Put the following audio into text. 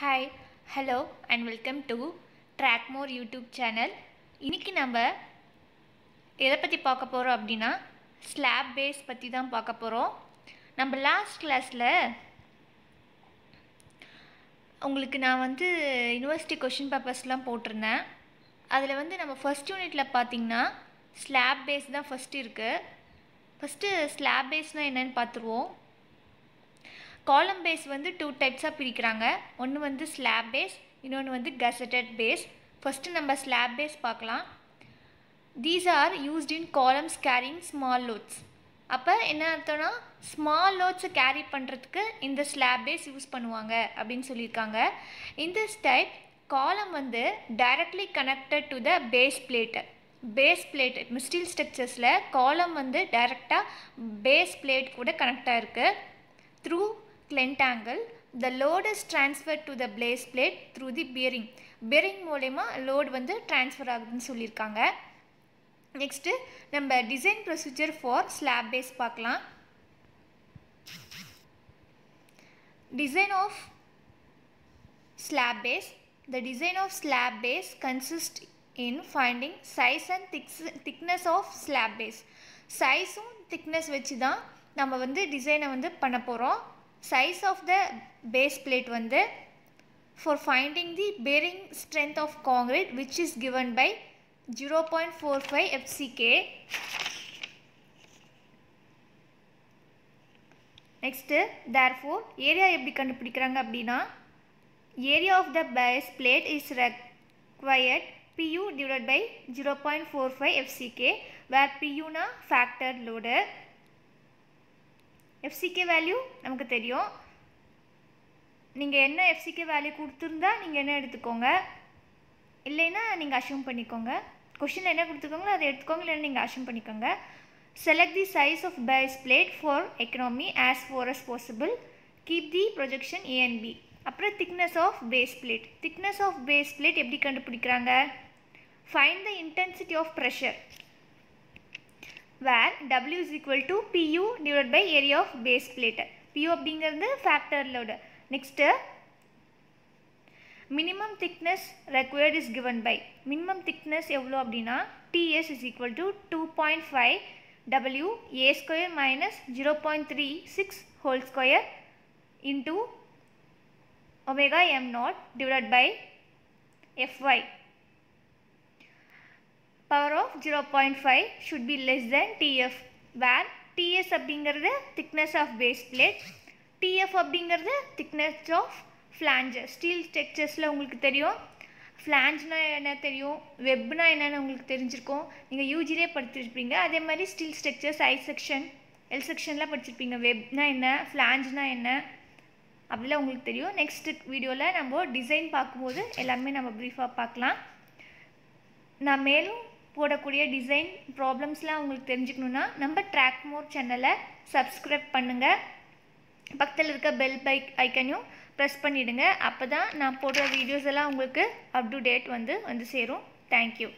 Hi hello and welcome to Trackmore YouTube channel இன்றைக்கி நம்ம எதை பற்றி பார்க்க போகிறோம் அப்படின்னா ஸ்லாப் பேஸ் பற்றி தான் பார்க்க போகிறோம் நம்ம லாஸ்ட் கிளாஸில் உங்களுக்கு நான் வந்து யூனிவர்சிட்டி கொஷின் பேப்பர்ஸ்லாம் போட்டிருந்தேன். அதில் வந்து நம்ம ஃபஸ்ட் யூனிட்டில் பார்த்திங்கன்னா ஸ்லாப் பேஸ் தான் ஃபஸ்ட்டு இருக்குது ஃபஸ்ட்டு ஸ்லாப் பேஸ்னால் என்னென்னு பார்த்துருவோம். காலம் பேஸ் வந்து டூ டைப்ஸாக பிரிக்கிறாங்க. ஒன்று வந்து ஸ்லாப் பேஸ் இன்னொன்று வந்து கசட்டட் பேஸ் ஃபஸ்ட்டு நம்ம ஸ்லாப் பேஸ் பார்க்கலாம். These are used in columns carrying small loads அப்போ என்ன அர்த்தம்னா ஸ்மால் லோட்ஸை கேரி பண்ணுறதுக்கு இந்த ஸ்லாப் பேஸ் யூஸ் பண்ணுவாங்க அப்படின்னு சொல்லியிருக்காங்க. இந்த டைப் காலம் வந்து directly connected to the base plate base plate மிஸ்டீல் ஸ்ட்ரக்சர்ஸில் காலம் வந்து டைரெக்டாக பேஸ் பிளேட் கூட கனெக்டாக இருக்குது through clent angle the load is transfer to the base plate through the bearing bearing மூலயமா லோட் வந்து ட்ரான்ஸ்ஃபர் ஆகுதுன்னு சொல்லியிருக்காங்க. நெக்ஸ்ட்டு நம்ம design procedure for slab base பார்க்கலாம். Design of slab base the design of slab base consist in finding size and thick thickness of slab base சைஸும் thickness வச்சு தான் நம்ம வந்து டிசைனை வந்து பண்ண போகிறோம் size of the base plate வந்து for finding the bearing strength of concrete which is given by 0.45 FCK next therefore area எப்படி கண்டுபிடிக்கிறாங்க அப்படின்னா area of the base plate is required PU divided by 0.45 FCK where PU na factored loader FCK value நமக்கு தெரியும். நீங்கள் என்ன FCK value கொடுத்துருந்தா நீங்கள் என்ன எடுத்துக்கோங்க? இல்லைன்னா நீங்கள் அஷ்யூம் பண்ணிக்கோங்க. கொஷினில் என்ன கொடுத்துருக்கோங்களோ அதை எடுத்துக்கோங்க. இல்லைன்னா நீங்கள் அஷ்யூம் பண்ணிக்கோங்க. Select the size of base plate for economy as far as possible keep the projection a and b அப்புறம் thickness of base plate thickness of base plate எப்படி கண்டுபிடிக்கிறாங்க? Find the intensity of pressure where W is equal to PU divided by area of base plate. PU அப்படிங்கிறது factor load. Next, minimum thickness required is given by minimum thickness எவ்வளோ அப்படின்னா TS is equal to 2.5 W A square minus 0.36 whole square into omega m naught divided by Fy. Power of 0.5 should be less than TF. Where TS அப்படிங்கிறது thickness of base plate TF அப்படிங்கிறது thickness of flange steel structuresல உங்களுக்கு தெரியும். ஃப்ளான்ஜ்னா என்ன தெரியும்? வெப்னா என்னென்னு உங்களுக்கு தெரிஞ்சிருக்கும். நீங்கள் யூஜிலே படிச்சிருப்பீங்க. அதே மாதிரி steel structures I section L செக்ஷன்லாம் படிச்சிருப்பீங்க. வெப்னா என்ன? ஃப்ளான்ஜ்னா என்ன? அப்படிலாம் உங்களுக்கு தெரியும். நெக்ஸ்ட் வீடியோவில் நம்ம டிசைன் பார்க்கும்போது எல்லாமே நம்ம ப்ரீஃபாக பார்க்கலாம். நான் மேலும் போடக்கூடிய டிசைன் ப்ராப்ளம்ஸ்லாம் உங்களுக்கு தெரிஞ்சுக்கணுன்னா நம்ம ட்ராக் மோர் சேனலை சப்ஸ்கிரைப் பண்ணுங்கள் பக்கத்தில் இருக்க பெல் பைக் ஐக்கனையும் ப்ரெஸ் பண்ணிவிடுங்க அப்போ தான் நான் போடுற வீடியோஸ் எல்லாம் உங்களுக்கு அப் டு டேட் வந்து வந்து சேரும். தேங்க்யூ